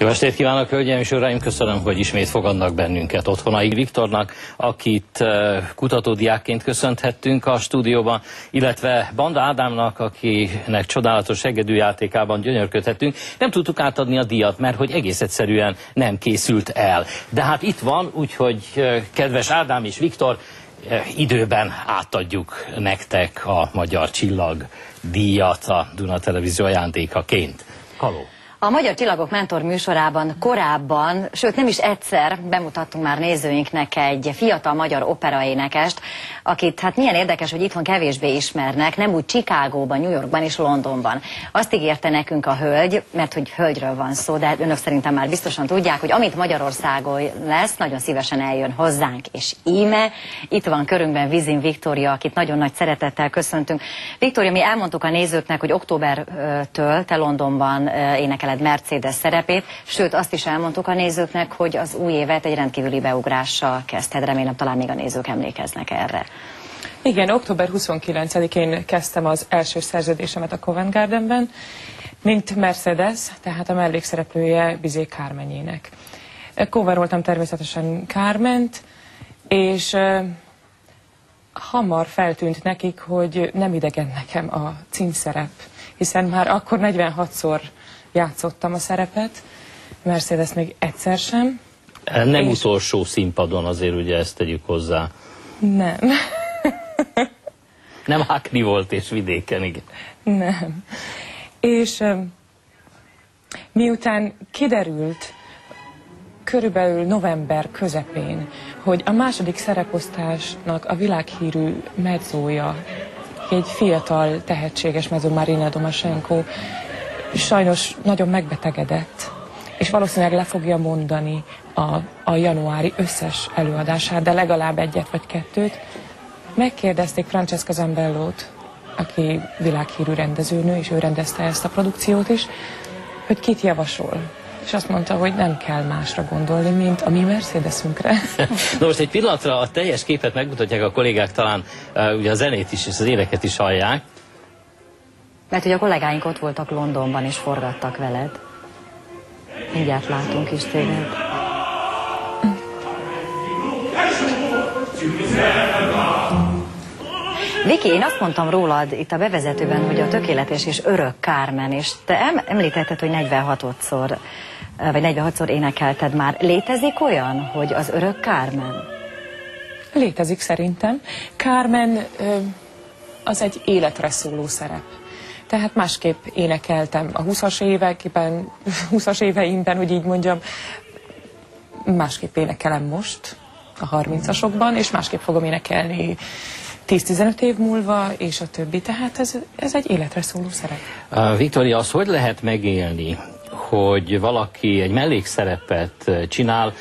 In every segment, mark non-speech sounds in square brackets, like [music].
Jó estét kívánok, hölgyeim és uraim! Köszönöm, hogy ismét fogadnak bennünket otthonai Viktornak, akit eh, kutatódiákként köszönthettünk a stúdióban, illetve Banda Ádámnak, akinek csodálatos segedűjátékában gyönyörködhettünk. Nem tudtuk átadni a díjat, mert hogy egész egyszerűen nem készült el. De hát itt van, úgyhogy eh, kedves Ádám és Viktor, eh, időben átadjuk nektek a Magyar Csillag díjat a Duna Televízió ajándékaként. Kaló. A Magyar Csillagok Mentor műsorában korábban, sőt nem is egyszer bemutattunk már nézőinknek egy fiatal magyar operaénekest, akit hát milyen érdekes, hogy itthon kevésbé ismernek, nem úgy Chicagóban, New Yorkban és Londonban. Azt ígérte nekünk a hölgy, mert hogy hölgyről van szó, de önök szerintem már biztosan tudják, hogy amit Magyarországon lesz, nagyon szívesen eljön hozzánk. És íme, itt van körünkben Vizin Viktória, akit nagyon nagy szeretettel köszöntünk. Viktória, mi elmondtuk a nézőknek, hogy októbertől te Londonban énekel énekeled Mercedes szerepét, sőt azt is elmondtuk a nézőknek, hogy az új évet egy rendkívüli beugrással kezdted, remélem talán még a nézők emlékeznek erre. Igen, október 29-én kezdtem az első szerződésemet a Covent Gardenben, mint Mercedes, tehát a mellékszereplője Bizé Kármenyének. Coveroltam természetesen Kárment, és hamar feltűnt nekik, hogy nem idegen nekem a címszerep, hiszen már akkor 46-szor játszottam a szerepet, Mercedes még egyszer sem. Nem és... utolsó színpadon azért ugye ezt tegyük hozzá. Nem. Nem Hakni volt és vidéken, igen. Nem. És miután kiderült körülbelül november közepén, hogy a második szereposztásnak a világhírű medzója, egy fiatal, tehetséges mező Marina Domasenko sajnos nagyon megbetegedett, és valószínűleg le fogja mondani a, a januári összes előadását, de legalább egyet vagy kettőt. Megkérdezték Francesca Zambellót, aki világhírű rendezőnő, és ő rendezte ezt a produkciót is, hogy kit javasol. És azt mondta, hogy nem kell másra gondolni, mint a mi Mercedesünkre. [laughs] Na most egy pillanatra a teljes képet megmutatják a kollégák, talán uh, ugye a zenét is és az éveket is hallják. Mert hogy a kollégáink ott voltak Londonban és forgattak veled. Mindjárt látunk is téged. Viki, én azt mondtam rólad itt a bevezetőben, hogy a tökéletes és örök Kármen, és te említetted, hogy 46-szor, vagy 46-szor énekelted már. Létezik olyan, hogy az örök Kármen? Létezik szerintem. Kármen az egy életre szóló szerep. Tehát másképp énekeltem a 20-as években, [laughs] 20-as éveimben, hogy így mondjam, másképp énekelem most, a 30-asokban, és másképp fogom énekelni 10-15 év múlva, és a többi. Tehát ez, ez egy életre szóló szerep. Viktória, az hogy lehet megélni, hogy valaki egy mellékszerepet csinál,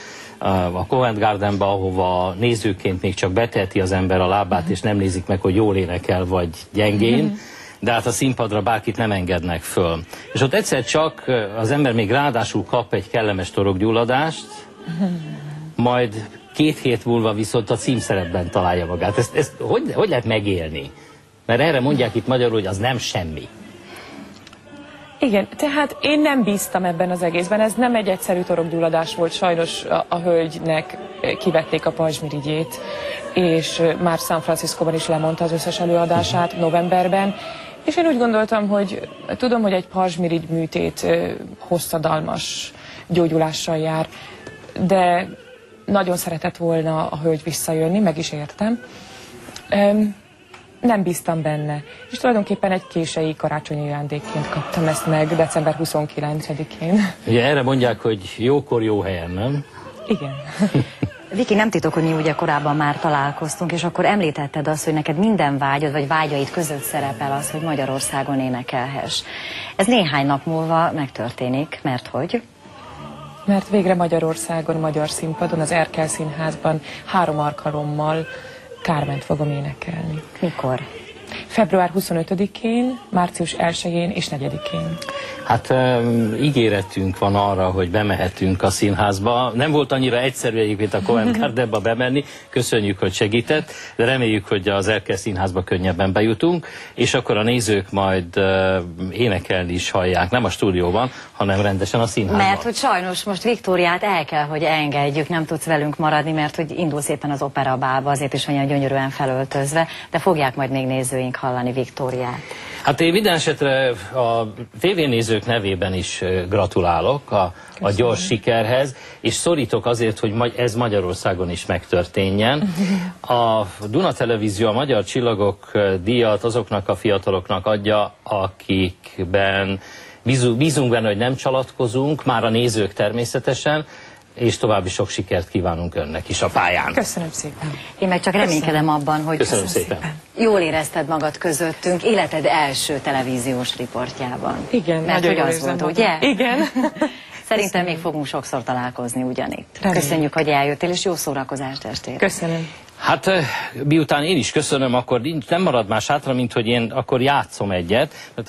a Covent Gardenbe, ahova nézőként még csak beteti az ember a lábát, uh-huh. és nem nézik meg, hogy jól énekel, vagy gyengén. Uh-huh de hát a színpadra bárkit nem engednek föl. És ott egyszer csak az ember még ráadásul kap egy kellemes torokgyulladást, majd két hét múlva viszont a címszerepben találja magát. Ezt, ezt hogy, hogy lehet megélni? Mert erre mondják itt magyarul, hogy az nem semmi. Igen, tehát én nem bíztam ebben az egészben, ez nem egy egyszerű torokgyulladás volt, sajnos a, a hölgynek kivették a pajzsmirigyét, és már San Franciscóban is lemondta az összes előadását novemberben, és én úgy gondoltam, hogy tudom, hogy egy pazsmirigy műtét hosszadalmas gyógyulással jár, de nagyon szeretett volna a hölgy visszajönni, meg is értem. Nem bíztam benne. És tulajdonképpen egy kései karácsonyi ajándékként kaptam ezt meg december 29-én. Ugye erre mondják, hogy jókor jó helyen, nem? Igen. [laughs] Viki, nem titok, hogy mi ugye korábban már találkoztunk, és akkor említetted azt, hogy neked minden vágyod, vagy vágyaid között szerepel az, hogy Magyarországon énekelhess. Ez néhány nap múlva megtörténik, mert hogy? Mert végre Magyarországon, magyar színpadon, az Erkel Színházban három alkalommal Kárment fogom énekelni. Mikor? Február 25-én, március 1-én és 4-én. Hát um, ígéretünk van arra, hogy bemehetünk a színházba. Nem volt annyira egyszerű egyébként a Covent [laughs] Gardenba bemenni, köszönjük, hogy segített, de reméljük, hogy az Erkel színházba könnyebben bejutunk, és akkor a nézők majd uh, énekelni is hallják, nem a stúdióban, hanem rendesen a színházban. Mert hogy sajnos most Viktóriát el kell, hogy engedjük, nem tudsz velünk maradni, mert hogy indul szépen az opera bálba, azért is olyan gyönyörűen felöltözve, de fogják majd még nézőink hallani Viktóriát. Hát én minden esetre a tévénézők nevében is gratulálok a, a gyors sikerhez, és szorítok azért, hogy ez Magyarországon is megtörténjen. [laughs] A Duna Televízió a Magyar Csillagok díjat azoknak a fiataloknak adja, akikben bízunk benne, hogy nem csalatkozunk, már a nézők természetesen, és további sok sikert kívánunk önnek is a pályán. Köszönöm szépen. Én meg csak reménykedem abban, hogy Köszönöm szépen. jól érezted magad közöttünk, életed első televíziós riportjában. Igen, Mert nagyon hogy az volt, magam. ugye? Igen. [laughs] Szerintem még fogunk sokszor találkozni ugyanitt. Remélem. Köszönjük, hogy eljöttél, és jó szórakozást estére. Köszönöm. Hát eh, miután én is köszönöm, akkor nem marad más hátra, mint hogy én akkor játszom egyet. A